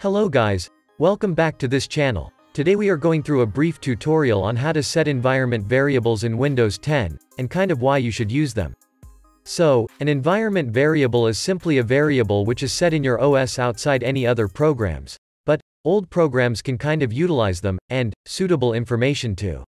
Hello guys, welcome back to this channel. Today we are going through a brief tutorial on how to set environment variables in Windows 10, and kind of why you should use them. So, an environment variable is simply a variable which is set in your OS outside any other programs. But, old programs can kind of utilize them, and, suitable information too.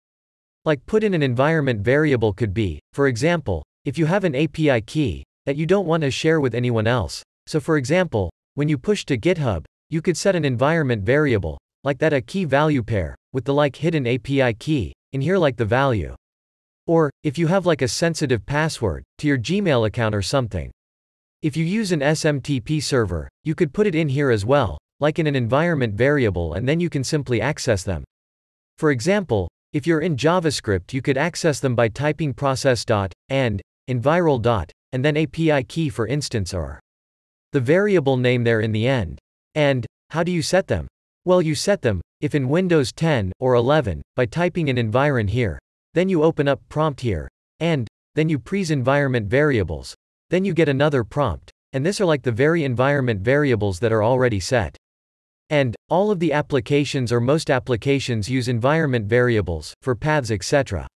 Like put in an environment variable could be, for example, if you have an API key, that you don't want to share with anyone else. So for example, when you push to GitHub, you could set an environment variable, like that a key value pair, with the like hidden API key, in here like the value. Or, if you have like a sensitive password, to your Gmail account or something. If you use an SMTP server, you could put it in here as well, like in an environment variable and then you can simply access them. For example, if you're in JavaScript you could access them by typing process dot, and, enviral dot, and then API key for instance or the variable name there in the end. And, how do you set them? Well you set them, if in Windows 10 or 11, by typing in environ here. Then you open up prompt here. And, then you pre's environment variables. Then you get another prompt. And this are like the very environment variables that are already set. And, all of the applications or most applications use environment variables, for paths etc.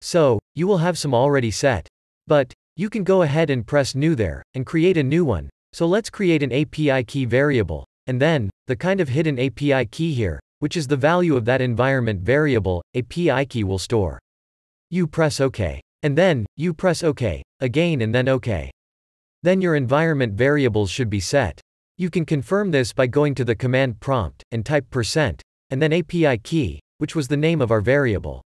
So, you will have some already set. But, you can go ahead and press new there, and create a new one. So let's create an API key variable, and then, the kind of hidden API key here, which is the value of that environment variable, API key will store. You press OK. And then, you press OK, again and then OK. Then your environment variables should be set. You can confirm this by going to the command prompt, and type percent, and then API key, which was the name of our variable.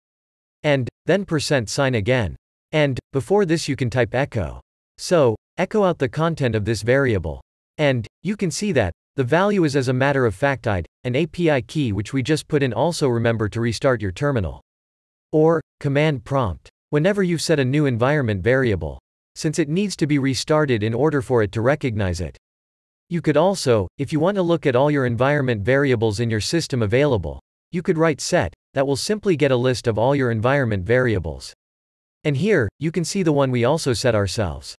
And, then percent sign again. And, before this you can type echo. So, echo out the content of this variable. And, you can see that, the value is as a matter of fact id, an API key which we just put in also remember to restart your terminal. Or, command prompt. Whenever you've set a new environment variable. Since it needs to be restarted in order for it to recognize it. You could also, if you want to look at all your environment variables in your system available, you could write set, that will simply get a list of all your environment variables. And here, you can see the one we also set ourselves.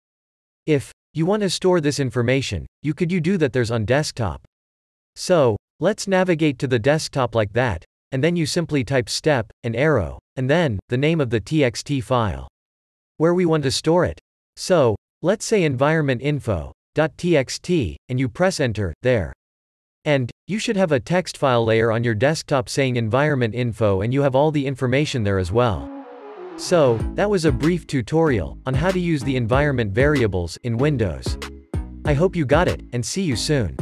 If you want to store this information, you could you do that there's on desktop. So, let's navigate to the desktop like that, and then you simply type step, and arrow, and then, the name of the txt file. Where we want to store it. So, let's say environment info.txt, and you press enter, there. And, you should have a text file layer on your desktop saying environment info and you have all the information there as well. So, that was a brief tutorial on how to use the environment variables in Windows. I hope you got it, and see you soon.